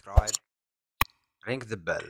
subscribe, ring the bell.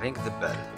Ring the bell.